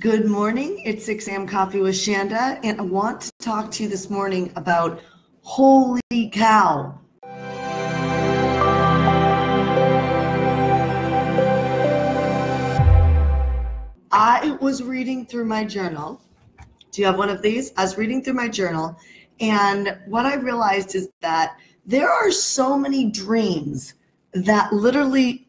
Good morning. It's 6 a.m. Coffee with Shanda, and I want to talk to you this morning about holy cow. I was reading through my journal. Do you have one of these? I was reading through my journal, and what I realized is that there are so many dreams that literally,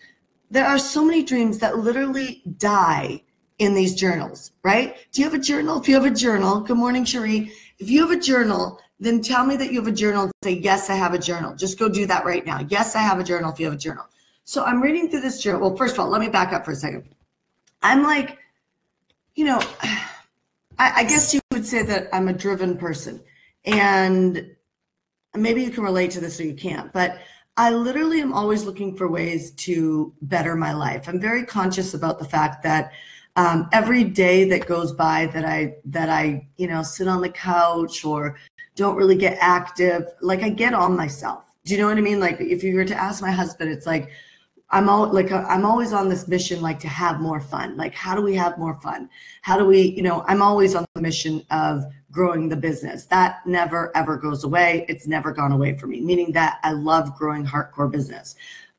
there are so many dreams that literally die in these journals, right? Do you have a journal? If you have a journal, good morning, Cherie. If you have a journal, then tell me that you have a journal and say, Yes, I have a journal. Just go do that right now. Yes, I have a journal if you have a journal. So I'm reading through this journal. Well, first of all, let me back up for a second. I'm like, you know, I, I guess you would say that I'm a driven person. And maybe you can relate to this or you can't, but I literally am always looking for ways to better my life. I'm very conscious about the fact that um, every day that goes by that I that I you know sit on the couch or don't really get active, like I get on myself. Do you know what I mean? Like if you were to ask my husband, it's like I'm all like I'm always on this mission, like to have more fun. Like how do we have more fun? How do we, you know, I'm always on the mission of growing the business. That never ever goes away. It's never gone away for me. Meaning that I love growing HeartCore Business.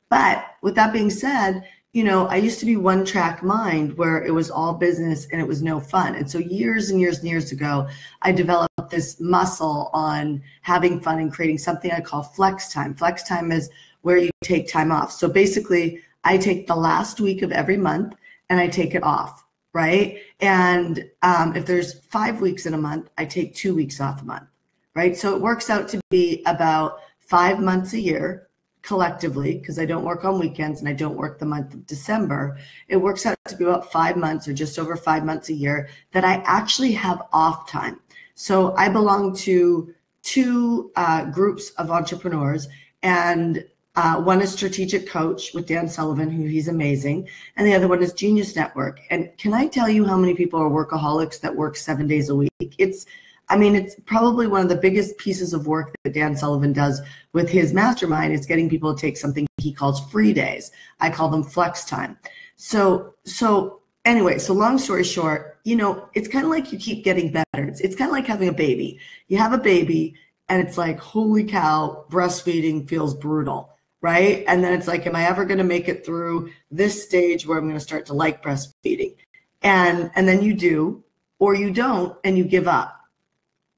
But with that being said, you know, I used to be one track mind where it was all business and it was no fun. And so years and years and years ago, I developed this muscle on having fun and creating something I call flex time. Flex time is where you take time off. So basically, I take the last week of every month and I take it off, right? And um, if there's five weeks in a month, I take two weeks off a month, right? So it works out to be about five months a year collectively, because I don't work on weekends and I don't work the month of December, it works out to be about five months or just over five months a year that I actually have off time. So I belong to two uh, groups of entrepreneurs, and uh, one is Strategic Coach with Dan Sullivan, who he's amazing, and the other one is Genius Network. And can I tell you how many people are workaholics that work seven days a week? It's I mean, it's probably one of the biggest pieces of work that Dan Sullivan does with his mastermind is getting people to take something he calls free days. I call them flex time. So, so anyway, so long story short, you know, it's kind of like you keep getting better. It's, it's kind of like having a baby. You have a baby and it's like, holy cow, breastfeeding feels brutal, right? And then it's like, am I ever going to make it through this stage where I'm going to start to like breastfeeding? And, and then you do, or you don't, and you give up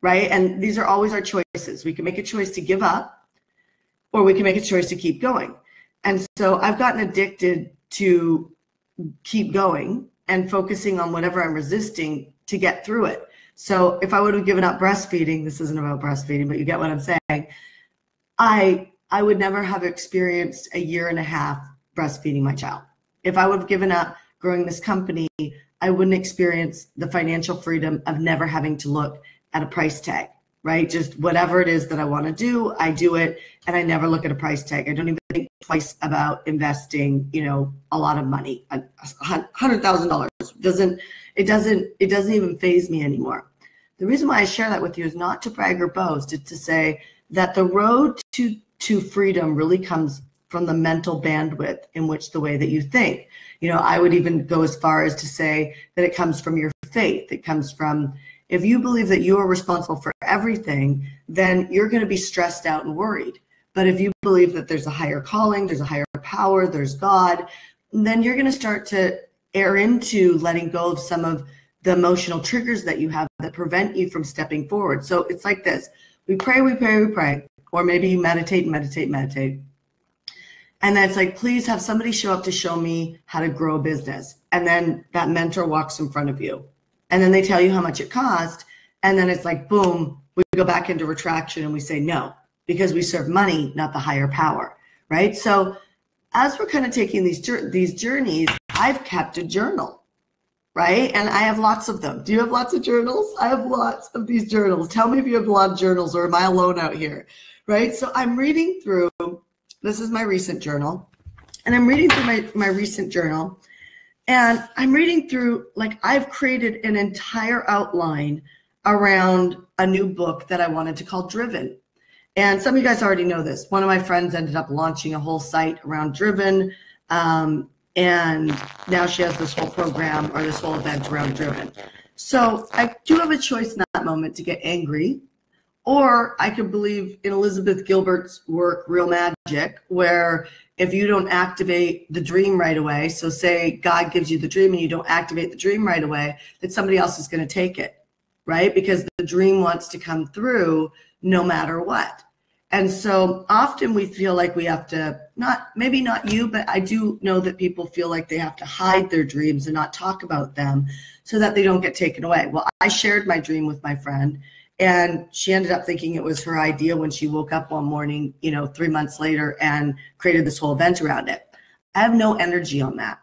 right? And these are always our choices. We can make a choice to give up, or we can make a choice to keep going. And so I've gotten addicted to keep going and focusing on whatever I'm resisting to get through it. So if I would have given up breastfeeding, this isn't about breastfeeding, but you get what I'm saying. I I would never have experienced a year and a half breastfeeding my child. If I would have given up growing this company, I wouldn't experience the financial freedom of never having to look at a price tag, right? Just whatever it is that I want to do, I do it, and I never look at a price tag. I don't even think twice about investing, you know, a lot of money. A hundred thousand dollars doesn't it doesn't it doesn't even phase me anymore. The reason why I share that with you is not to brag or boast. It's to say that the road to to freedom really comes from the mental bandwidth in which the way that you think. You know, I would even go as far as to say that it comes from your faith. It comes from if you believe that you are responsible for everything, then you're going to be stressed out and worried. But if you believe that there's a higher calling, there's a higher power, there's God, then you're going to start to air into letting go of some of the emotional triggers that you have that prevent you from stepping forward. So it's like this we pray, we pray, we pray. Or maybe you meditate, meditate, meditate. And then it's like, please have somebody show up to show me how to grow a business. And then that mentor walks in front of you and then they tell you how much it cost. And then it's like boom we go back into retraction and we say no because we serve money not the higher power right? So as we're kind of taking these these journeys i've kept a journal right? And i have lots of them. Do you have lots of journals? I have lots of these journals. Tell me if you have a lot of journals or am i alone out here right? So i'm reading through this is my recent journal and i'm reading through my, my recent journal and I'm reading through, like, I've created an entire outline around a new book that I wanted to call Driven. And some of you guys already know this. One of my friends ended up launching a whole site around Driven. Um, and now she has this whole program or this whole event around driven. So I do have a choice in that moment to get angry, or I could believe in Elizabeth Gilbert's work, Real Magic, where if you don't activate the dream right away, so say God gives you the dream and you don't activate the dream right away, that somebody else is going to take it, right? Because the dream wants to come through no matter what. And so often we feel like we have to not maybe not you, but I do know that people feel like they have to hide their dreams and not talk about them so that they don't get taken away. Well, I shared my dream with my friend and she ended up thinking it was her idea when she woke up one morning, you know, 3 months later and created this whole event around it. I have no energy on that.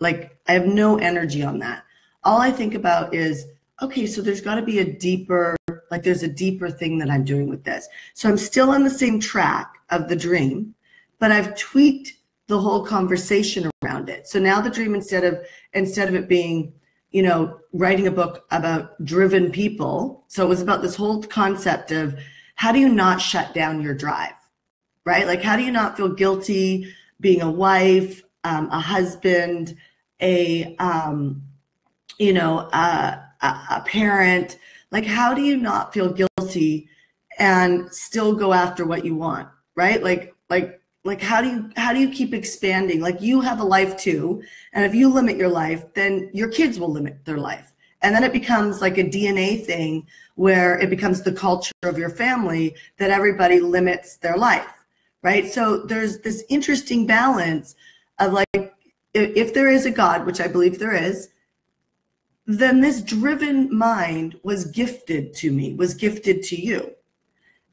Like I have no energy on that. All I think about is okay, so there's got to be a deeper like there's a deeper thing that I'm doing with this. So I'm still on the same track of the dream, but I've tweaked the whole conversation around it. So now the dream instead of instead of it being, you know, writing a book about driven people, so it was about this whole concept of how do you not shut down your drive? Right? Like how do you not feel guilty being a wife, um, a husband, a um, you know, uh, a, a parent, like, how do you not feel guilty and still go after what you want? Right? Like, like, like how do you how do you keep expanding? Like you have a life too and if you limit your life then your kids will limit their life. And then it becomes like a dna thing where it becomes the culture of your family that everybody limits their life right? So there's this interesting balance of like if there is a god which i believe there is then this driven mind was gifted to me, was gifted to you.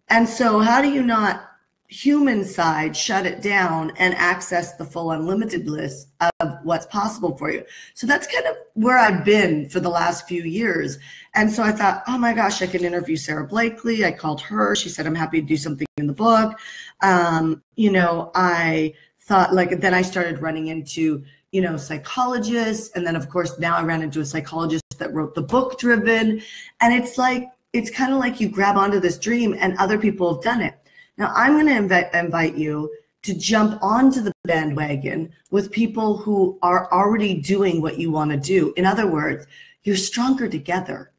And so, how do you not human side shut it down and access the full unlimited list of what's possible for you? So, that's kind of where I've been for the last few years. And so, I thought, oh my gosh, I can interview Sara Blakely. I called her. She said, I'm happy to do something in the book. Um, you know, I thought, like, then I started running into you know, psychologists. And then, of course, now I ran into a psychologist that wrote the book Driven. And it's like, it's kind of like you grab onto this dream and other people have done it. Now, I'm going to invite, invite you to jump onto the bandwagon with people who are already doing what you want to do. In other words, you're stronger together,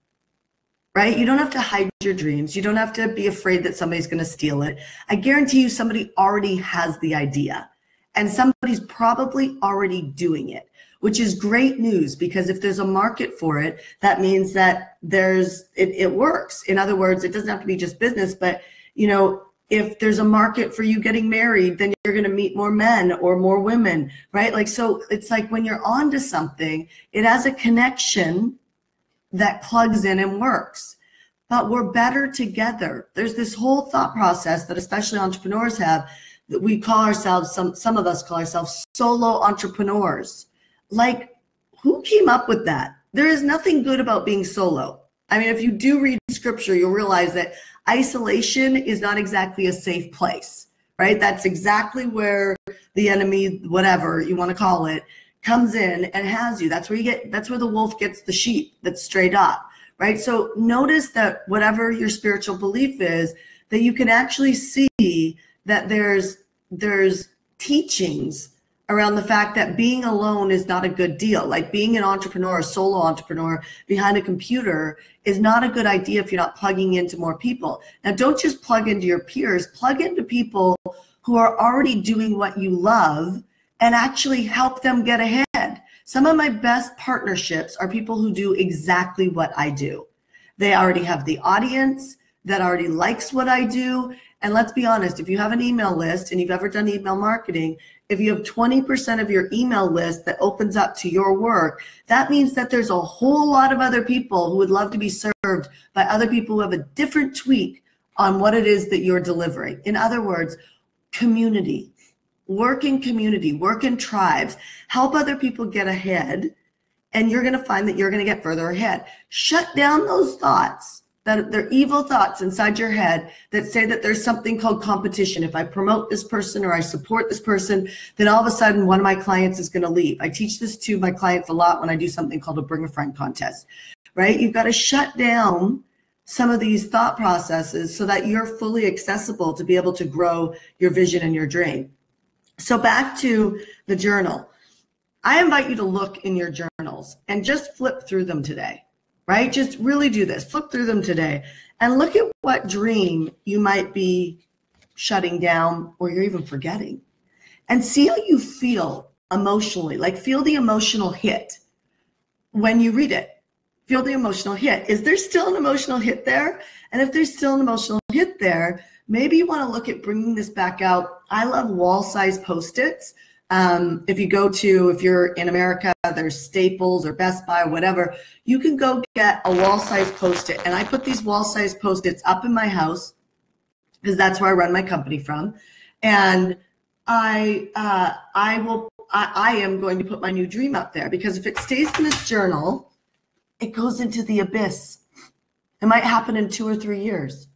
right? You don't have to hide your dreams. You don't have to be afraid that somebody's going to steal it. I guarantee you, somebody already has the idea and somebody's probably already doing it which is great news because if there's a market for it that means that there's it, it works in other words it doesn't have to be just business but you know if there's a market for you getting married then you're going to meet more men or more women right? Like so it's like when you're onto something it has a connection that plugs in and works. But we're better together. There's this whole thought process that especially entrepreneurs have that we call ourselves some some of us call ourselves solo entrepreneurs. Like who came up with that? There is nothing good about being solo. I mean if you do read scripture you'll realize that isolation is not exactly a safe place right? That's exactly where the enemy whatever you want to call it comes in and has you. That's where you get that's where the wolf gets the sheep that's straight up right? So notice that whatever your spiritual belief is that you can actually see that there's there's teachings around the fact that being alone is not a good deal. Like being an entrepreneur, a solo entrepreneur behind a computer is not a good idea if you're not plugging into more people. Now, don't just plug into your peers, plug into people who are already doing what you love and actually help them get ahead. Some of my best partnerships are people who do exactly what I do. They already have the audience that already likes what I do and let's be honest, if you have an email list and you've ever done email marketing, if you have 20% of your email list that opens up to your work, that means that there's a whole lot of other people who would love to be served by other people who have a different tweak on what it is that you're delivering. In other words, community, work in community, work in tribes, help other people get ahead, and you're going to find that you're going to get further ahead. Shut down those thoughts that they're evil thoughts inside your head that say that there's something called competition. If I promote this person or I support this person, then all of a sudden one of my clients is going to leave. I teach this to my clients a lot when I do something called a bring a friend contest, right? You've got to shut down some of these thought processes so that you're fully accessible to be able to grow your vision and your dream. So back to the journal. I invite you to look in your journals and just flip through them today, right? Just really do this. Flip through them today and look at what dream you might be shutting down or you're even forgetting and see how you feel emotionally. Like, feel the emotional hit when you read it. Feel the emotional hit. Is there still an emotional hit there? And if there's still an emotional hit there, maybe you want to look at bringing this back out. I love wall size post its um, if you go to, if you're in America, there's Staples or Best Buy, or whatever, you can go get a wall size post it. And I put these wall size post its up in my house because that's where I run my company from. And I, uh, I will, I, I am going to put my new dream up there because if it stays in this journal, it goes into the abyss. It might happen in two or three years.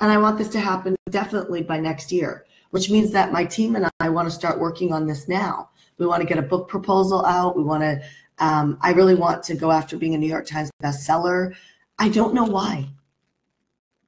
And I want this to happen definitely by next year which means that my team and I want to start working on this now. We want to get a book proposal out. We want to, um, I really want to go after being a New York Times bestseller. I don't know why.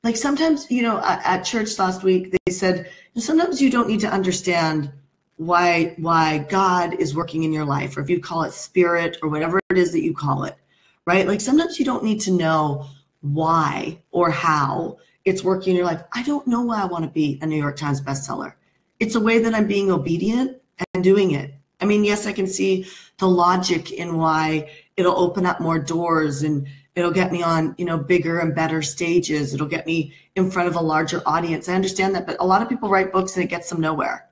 Like sometimes, you know, at, church last week, they said, sometimes you don't need to understand why why God is working in your life, or if you call it spirit or whatever it is that you call it, right? Like sometimes you don't need to know why or how it's working in your life. I don't know why I want to be a New York Times bestseller. It's a way that I'm being obedient and doing it. I mean, yes, I can see the logic in why it'll open up more doors and it'll get me on, you know, bigger and better stages. It'll get me in front of a larger audience. I understand that, but a lot of people write books and it gets them nowhere.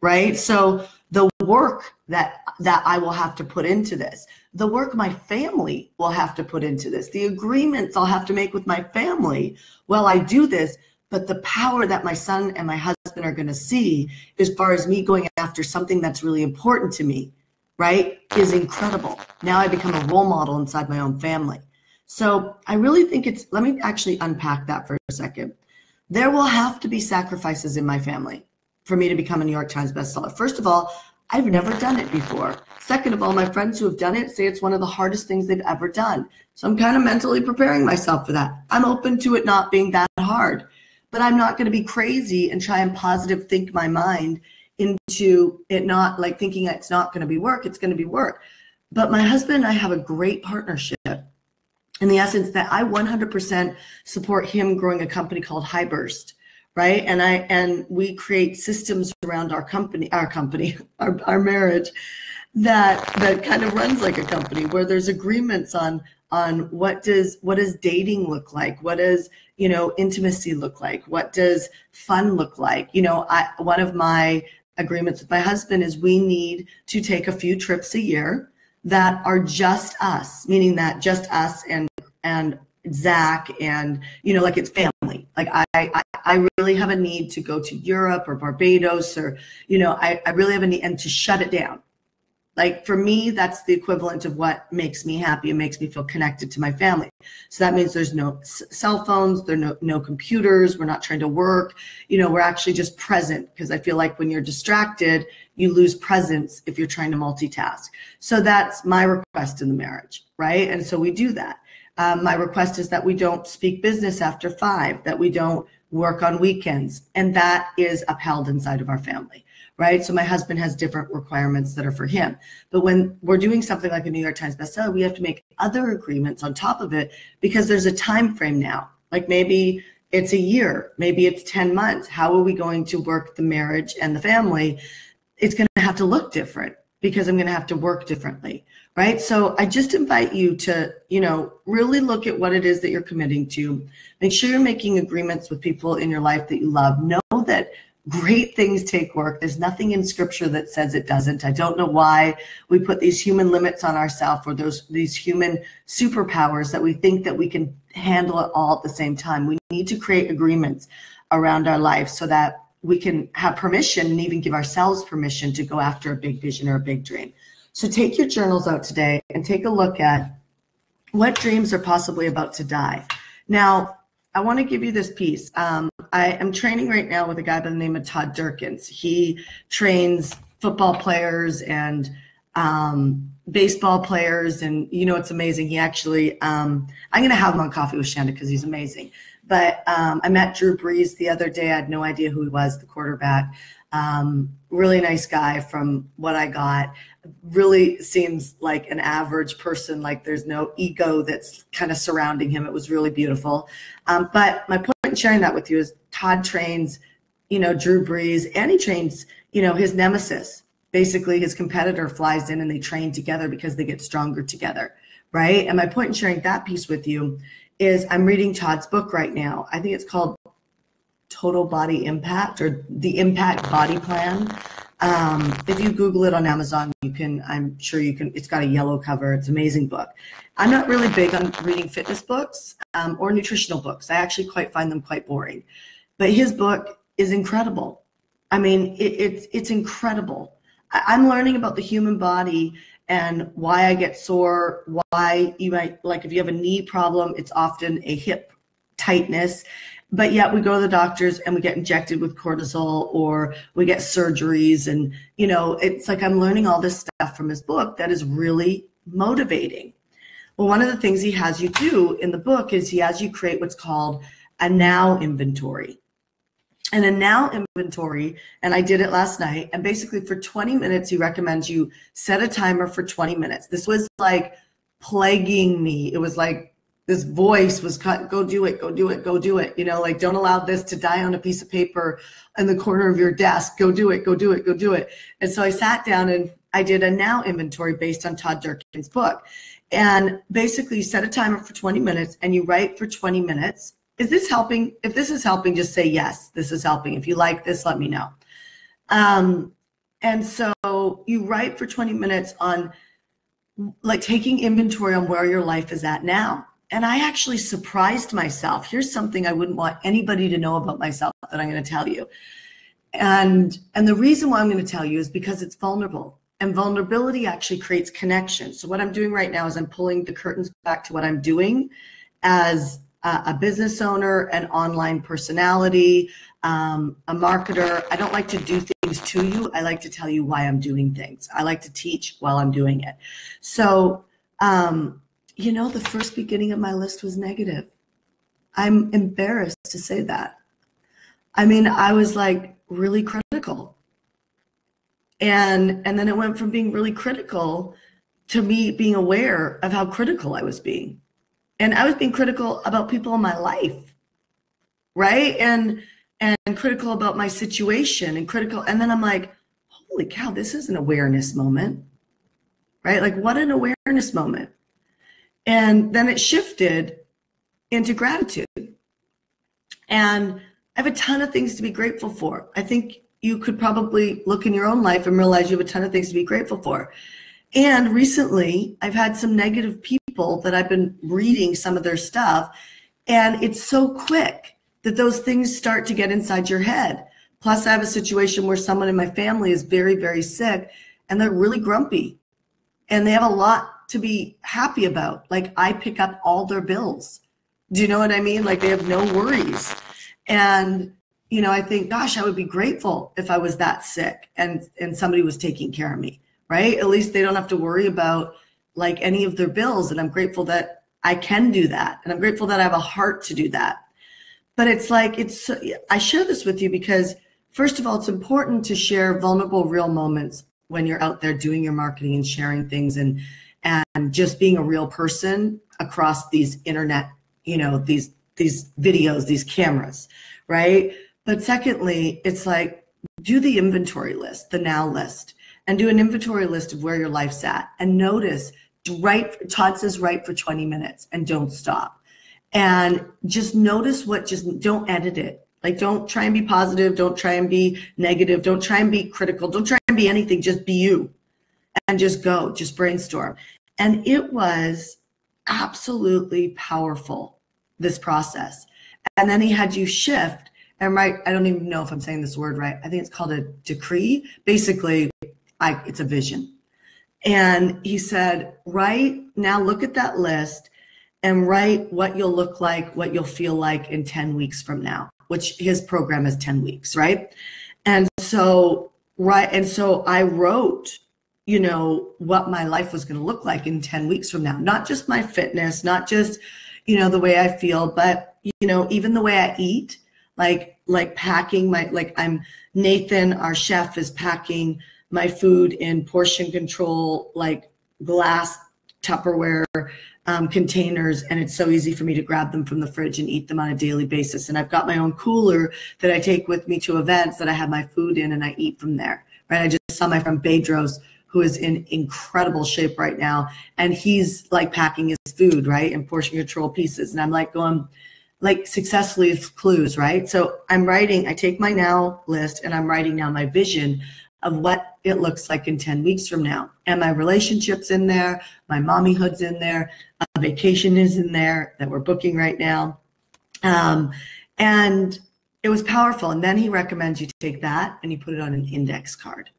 Right? So the work that that I will have to put into this, the work my family will have to put into this, the agreements I'll have to make with my family while I do this, but the power that my son and my husband are going to see as far as me going after something that's really important to me, right, is incredible. Now I become a role model inside my own family. So I really think it's, let me actually unpack that for a second. There will have to be sacrifices in my family for me to become a New York Times bestseller. First of all, I've never done it before. Second of all, my friends who have done it say it's one of the hardest things they've ever done. So I'm kind of mentally preparing myself for that. I'm open to it not being that hard, but I'm not going to be crazy and try and positive think my mind into it not like thinking it's not going to be work. It's going to be work. But my husband and I have a great partnership in the essence that I 100% support him growing a company called Highburst right? And i and we create systems around our company our company our, our marriage that that kind of runs like a company where there's agreements on on what does what does dating look like? What does you know intimacy look like? What does fun look like? You know i one of my agreements with my husband is we need to take a few trips a year that are just us meaning that just us and and Zach and you know like it's family. Like I, I I really have a need to go to Europe or Barbados or you know I, I really have a need and to shut it down. Like for me that's the equivalent of what makes me happy and makes me feel connected to my family. So that means there's no cell phones there are no, no computers we're not trying to work. You know we're actually just present because I feel like when you're distracted you lose presence if you're trying to multitask. So that's my request in the marriage right? And so we do that. Um, my request is that we don't speak business after five, that we don't work on weekends. And that is upheld inside of our family, right? So my husband has different requirements that are for him. But when we're doing something like a New York Times bestseller, we have to make other agreements on top of it because there's a time frame now. Like maybe it's a year, maybe it's 10 months. How are we going to work the marriage and the family? It's going to have to look different because I'm going to have to work differently right? So i just invite you to you know really look at what it is that you're committing to. Make sure you're making agreements with people in your life that you love. Know that great things take work. There's nothing in scripture that says it doesn't. I don't know why we put these human limits on ourselves or those these human superpowers that we think that we can handle it all at the same time. We need to create agreements around our life so that we can have permission and even give ourselves permission to go after a big vision or a big dream so take your journals out today and take a look at what dreams are possibly about to die. Now, I want to give you this piece. Um, I am training right now with a guy by the name of Todd Durkins. He trains football players and um, baseball players, and you know it's amazing. He actually, um, I'm going to have him on Coffee with Shanda because he's amazing. But um, I met Drew Brees the other day. I had no idea who he was, the quarterback. Um, really nice guy from what I got. Really seems like an average person, like there's no ego that's kind of surrounding him. It was really beautiful. Um, but my point in sharing that with you is Todd trains, you know, Drew Brees, and he trains, you know, his nemesis. Basically, his competitor flies in and they train together because they get stronger together, right? And my point in sharing that piece with you is I'm reading Todd's book right now. I think it's called Total Body Impact or the Impact Body Plan. Um, if you Google it on Amazon, you can, I'm sure you can, it's got a yellow cover. It's amazing book. I'm not really big on reading fitness books um, or nutritional books. I actually quite find them quite boring. But his book is incredible. I mean, it, it's, it's incredible. I, I'm learning about the human body and why I get sore, why you might, like if you have a knee problem, it's often a hip tightness but yet we go to the doctors and we get injected with cortisol or we get surgeries. And you know it's like i'm learning all this stuff from his book that is really motivating. Well one of the things he has you do in the book is he has you create what's called a now inventory. And a now inventory and i did it last night and basically for 20 minutes he recommends you set a timer for 20 minutes. This was like plaguing me. It was like this voice was cut go do it go do it go do it. You know like don't allow this to die on a piece of paper in the corner of your desk. Go do it go do it go do it. And so i sat down and i did a now inventory based on todd durkin's book. And basically you set a timer for 20 minutes and you write for 20 minutes. Is this helping? If this is helping just say yes this is helping. If you like this let me know. Um, and so you write for 20 minutes on like taking inventory on where your life is at now and I actually surprised myself. Here's something I wouldn't want anybody to know about myself that I'm going to tell you. And and the reason why I'm going to tell you is because it's vulnerable. And vulnerability actually creates connection. So what I'm doing right now is I'm pulling the curtains back to what I'm doing as a, business owner, an online personality, um, a marketer. I don't like to do things to you. I like to tell you why I'm doing things. I like to teach while I'm doing it. So um, you know, the first beginning of my list was negative. I'm embarrassed to say that. I mean, I was like really critical. And and then it went from being really critical to me being aware of how critical I was being. And I was being critical about people in my life. Right? And and critical about my situation and critical and then I'm like, holy cow, this is an awareness moment. Right? Like what an awareness moment. And then it shifted into gratitude. And I have a ton of things to be grateful for. I think you could probably look in your own life and realize you have a ton of things to be grateful for. And recently, I've had some negative people that I've been reading some of their stuff, and it's so quick that those things start to get inside your head. Plus, I have a situation where someone in my family is very, very sick and they're really grumpy and they have a lot to be happy about. Like I pick up all their bills. Do you know what I mean? Like they have no worries. And you know, I think, gosh, I would be grateful if I was that sick and and somebody was taking care of me, right? At least they don't have to worry about like any of their bills. And I'm grateful that I can do that. And I'm grateful that I have a heart to do that. But it's like it's I share this with you because first of all, it's important to share vulnerable real moments when you're out there doing your marketing and sharing things and and just being a real person across these internet, you know, these these videos, these cameras, right? But secondly, it's like do the inventory list, the now list, and do an inventory list of where your life's at and notice right Todd says write for 20 minutes and don't stop. And just notice what just don't edit it. Like don't try and be positive, don't try and be negative, don't try and be critical, don't try and be anything, just be you and just go, just brainstorm. And it was absolutely powerful, this process. And then he had you shift and write, I don't even know if I'm saying this word right. I think it's called a decree. Basically, I, it's a vision. And he said, right now, look at that list and write what you'll look like, what you'll feel like in 10 weeks from now, which his program is 10 weeks, right? And so, right. And so I wrote you know, what my life was going to look like in 10 weeks from now. Not just my fitness, not just, you know, the way I feel, but, you know, even the way I eat. like like packing my like I'm Nathan, our chef, is packing my food in portion control, like glass Tupperware um, containers, and it's so easy for me to grab them from the fridge and eat them on a daily basis. And I've got my own cooler that I take with me to events that I have my food in, and I eat from there. Right? I just saw my friend Bedros, who is in incredible shape right now, and he's like packing his food right in portion control pieces, and I'm like going like successfully clues, right? So I'm writing, I take my now list and I'm writing now my vision of what it looks like in 10 weeks from now. And my relationships in there, my mommyhood's in there, a vacation is in there that we're booking right now. Um, and it was powerful. And then he recommends you take that and you put it on an index card.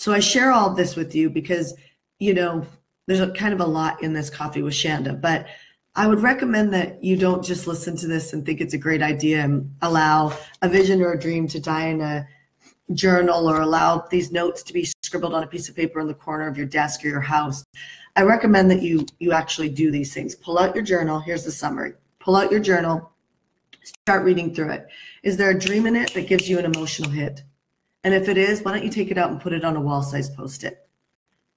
So I share all this with you because, you know, there's a kind of a lot in this coffee with Shanda, but I would recommend that you don't just listen to this and think it's a great idea and allow a vision or a dream to die in a journal or allow these notes to be scribbled on a piece of paper in the corner of your desk or your house. I recommend that you you actually do these things. Pull out your journal. Here's the summary. Pull out your journal. Start reading through it. Is there a dream in it that gives you an emotional hit? And if it is, why don't you take it out and put it on a wall size post it?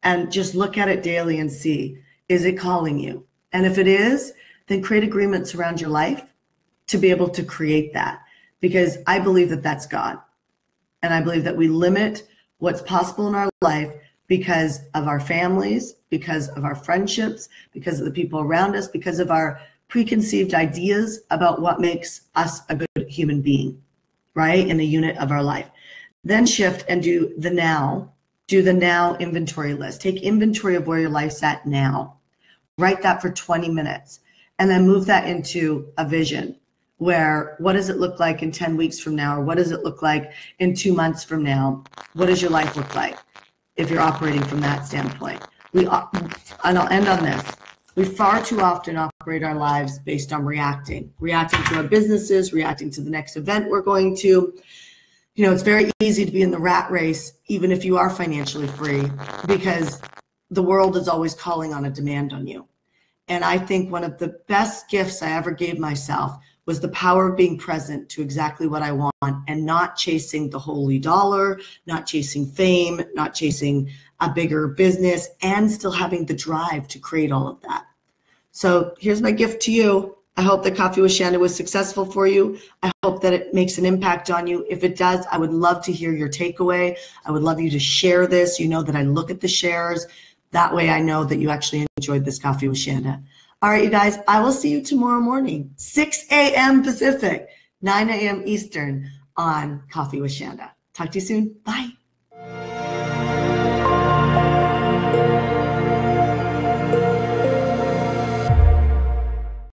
And just look at it daily and see is it calling you? And if it is, then create agreements around your life to be able to create that. Because I believe that that's God. And I believe that we limit what's possible in our life because of our families, because of our friendships, because of the people around us, because of our preconceived ideas about what makes us a good human being, right? In the unit of our life. Then shift and do the now, do the now inventory list. Take inventory of where your life's at now. Write that for 20 minutes and then move that into a vision where what does it look like in 10 weeks from now? Or what does it look like in two months from now? What does your life look like if you're operating from that standpoint? We and i'll end on this. We far too often operate our lives based on reacting reacting to our businesses reacting to the next event we're going to you know it's very easy to be in the rat race even if you are financially free because the world is always calling on a demand on you. And I think one of the best gifts I ever gave myself was the power of being present to exactly what I want and not chasing the holy dollar, not chasing fame, not chasing a bigger business, and still having the drive to create all of that. So here's my gift to you. I hope that Coffee with Shanda was successful for you. I hope that it makes an impact on you. If it does, I would love to hear your takeaway. I would love you to share this. You know that I look at the shares. That way I know that you actually enjoyed this coffee with Shanda. All right, you guys, I will see you tomorrow morning, 6 a.m. Pacific, 9 a.m. Eastern on Coffee with Shanda. Talk to you soon. Bye.